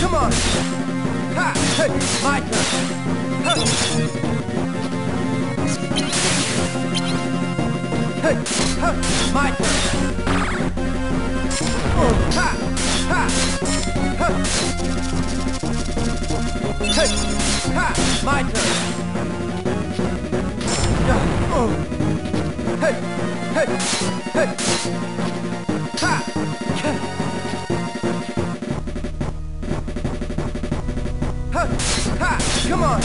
Come on! Ha! Hey! My turn! Ha! Hey! Ha! My turn! My turn! Oh! Hey! Hey! Hey! Ha! Ha! Ha! Come on!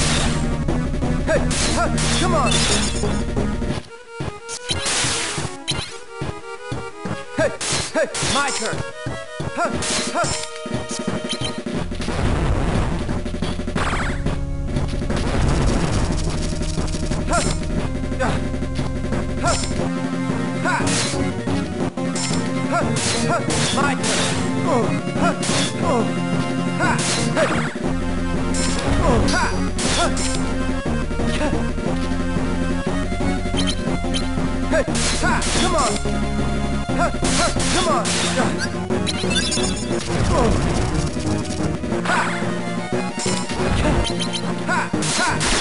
Hey! Ha! Come on! Hey! Hey! My turn! Ha! Ha! Ha! Come on! Ha! Ha! Come on! Oh! Ha! Ha! Ha!